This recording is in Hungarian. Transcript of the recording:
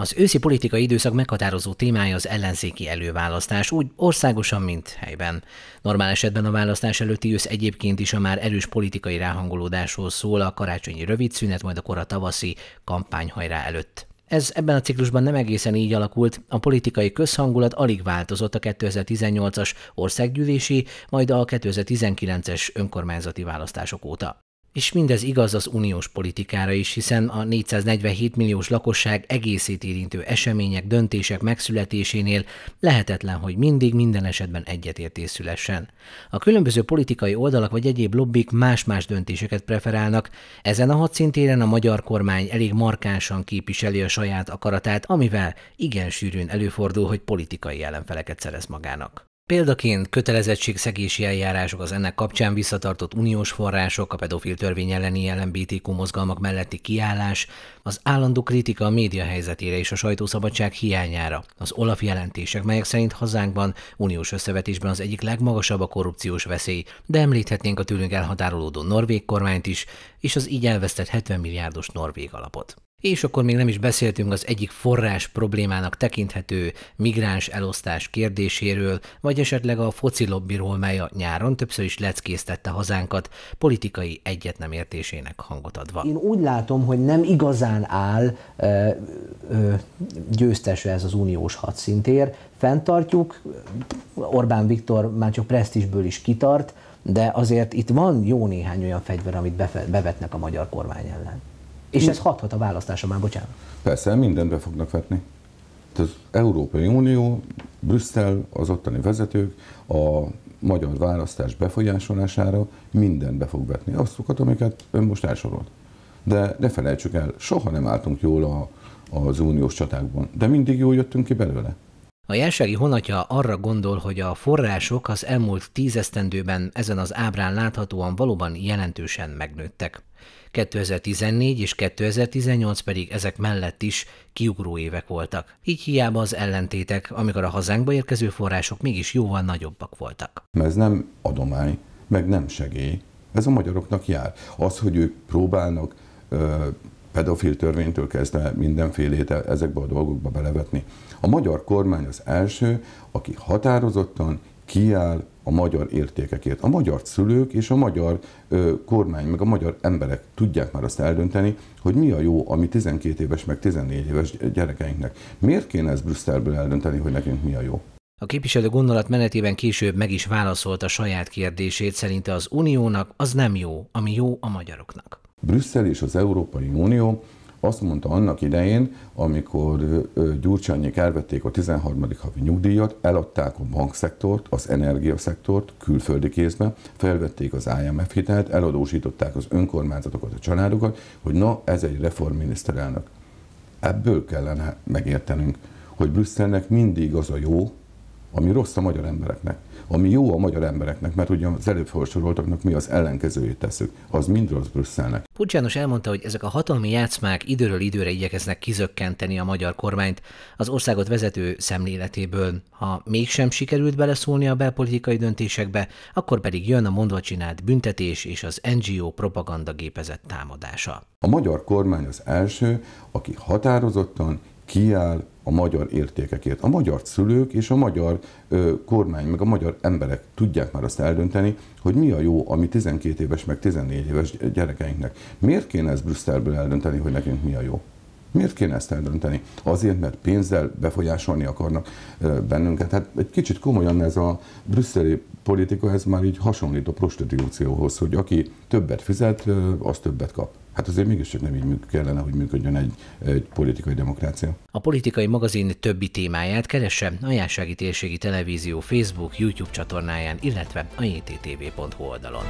Az őszi politikai időszak meghatározó témája az ellenzéki előválasztás, úgy országosan, mint helyben. Normál esetben a választás előtti ősz egyébként is a már erős politikai ráhangolódásról szól a karácsonyi rövid szünet, majd a kora tavaszi kampányhajrá előtt. Ez ebben a ciklusban nem egészen így alakult, a politikai közhangulat alig változott a 2018-as országgyűlési, majd a 2019-es önkormányzati választások óta. És mindez igaz az uniós politikára is, hiszen a 447 milliós lakosság egészét érintő események, döntések megszületésénél lehetetlen, hogy mindig minden esetben egyetértés szülessen. A különböző politikai oldalak vagy egyéb lobbik más-más döntéseket preferálnak, ezen a hadszintéren a magyar kormány elég markánsan képviseli a saját akaratát, amivel igen sűrűn előfordul, hogy politikai ellenfeleket szerez magának. Példaként kötelezettségszegési eljárások az ennek kapcsán visszatartott uniós források, a pedofil törvény elleni LMBTQ mozgalmak melletti kiállás, az állandó kritika a média helyzetére és a sajtószabadság hiányára, az Olaf jelentések, melyek szerint hazánkban uniós összevetésben az egyik legmagasabb a korrupciós veszély, de említhetnénk a tőlünk elhatárolódó norvég kormányt is, és az így elvesztett 70 milliárdos norvég alapot. És akkor még nem is beszéltünk az egyik forrás problémának tekinthető migráns elosztás kérdéséről, vagy esetleg a foci lobbiról, mely a nyáron többször is leckésztette hazánkat, politikai egyet nem értésének hangot adva. Én úgy látom, hogy nem igazán áll ö, ö, győztesre ez az uniós hadszintér. Fentartjuk, Orbán Viktor már csak presztisből is kitart, de azért itt van jó néhány olyan fegyver, amit bevetnek a magyar kormány ellen. És ez hathat a választása már, bocsánat. Persze, mindent be fognak vetni. Az Európai Unió, Brüsszel, az ottani vezetők a magyar választás befolyásolására mindent be fog vetni. Azokat, amiket ön most elsorolt. De ne felejtsük el, soha nem álltunk jól a, az uniós csatákban, de mindig jól jöttünk ki belőle. A jelsági honatja arra gondol, hogy a források az elmúlt tízesztendőben ezen az ábrán láthatóan valóban jelentősen megnőttek. 2014 és 2018 pedig ezek mellett is kiugró évek voltak. Így hiába az ellentétek, amikor a hazánkba érkező források mégis jóval nagyobbak voltak. Ez nem adomány, meg nem segély. Ez a magyaroknak jár. Az, hogy ők próbálnak ö, pedofil törvénytől kezdve mindenfélét ezekbe a dolgokba belevetni. A magyar kormány az első, aki határozottan kiáll a magyar értékekért. A magyar szülők és a magyar ö, kormány, meg a magyar emberek tudják már azt eldönteni, hogy mi a jó, ami 12 éves, meg 14 éves gyerekeinknek. Miért kéne ezt Brüsszelből eldönteni, hogy nekünk mi a jó? A képviselő gondolat menetében később meg is válaszolt a saját kérdését, szerinte az uniónak az nem jó, ami jó a magyaroknak. Brüsszel és az Európai Unió azt mondta annak idején, amikor Gyurcsányék elvették a 13. havi nyugdíjat, eladták a bankszektort, az energiaszektort külföldi kézbe, felvették az IMF hitelt, eladósították az önkormányzatokat, a családokat, hogy na, ez egy reformminiszterelnök. Ebből kellene megértenünk, hogy Brüsszelnek mindig az a jó, ami rossz a magyar embereknek ami jó a magyar embereknek, mert ugye az előbb felsoroltaknak mi az ellenkezőjét teszük, az mind rossz Brüsszelnek. Pucs János elmondta, hogy ezek a hatalmi játszmák időről időre igyekeznek kizökkenteni a magyar kormányt az országot vezető szemléletéből. Ha mégsem sikerült beleszólni a belpolitikai döntésekbe, akkor pedig jön a mondva csinált büntetés és az NGO propaganda gépezett támadása. A magyar kormány az első, aki határozottan kiáll a magyar értékekért. A magyar szülők és a magyar ö, kormány, meg a magyar emberek tudják már azt eldönteni, hogy mi a jó, ami 12 éves, meg 14 éves gyerekeinknek. Miért kéne ezt Brüsszelből eldönteni, hogy nekünk mi a jó? Miért kéne ezt eldönteni? Azért, mert pénzzel befolyásolni akarnak bennünket. Hát egy kicsit komolyan ez a brüsszeli politika, ez már így hasonlít a prostitúcióhoz, hogy aki többet fizet, az többet kap. Hát azért mégiscsak nem így kellene, hogy működjön egy, egy politikai demokrácia. A politikai magazin többi témáját keresse a Jársági Térségi Televízió Facebook, YouTube csatornáján, illetve a jttv.hu oldalon.